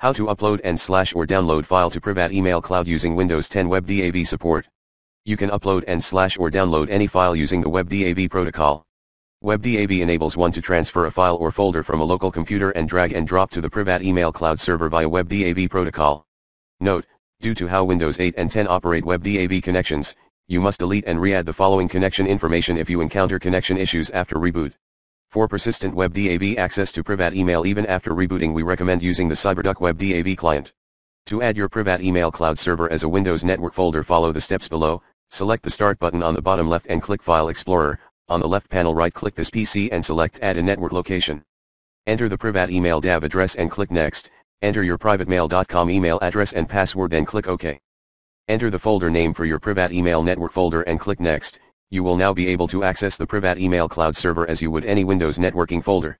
How to upload and slash or download file to PrivateMail Cloud using Windows 10 WebDAV support. You can upload and slash or download any file using the WebDAV protocol. WebDAV enables one to transfer a file or folder from a local computer and drag and drop to the PrivateMail Cloud server via WebDAV protocol. Note, due to how Windows 8 and 10 operate WebDAV connections, you must delete and re-add the following connection information if you encounter connection issues after reboot. For persistent web WebDAV access to PrivateMail even after rebooting we recommend using the CyberDuck web WebDAV client. To add your PrivateMail cloud server as a Windows network folder follow the steps below, select the Start button on the bottom left and click File Explorer, on the left panel right click this PC and select Add a network location. Enter the PrivateMail DAV address and click Next, enter your privatemail.com email address and password then click OK. Enter the folder name for your PrivateMail network folder and click Next, you will now be able to access the PrivateMail Cloud server as you would any Windows networking folder.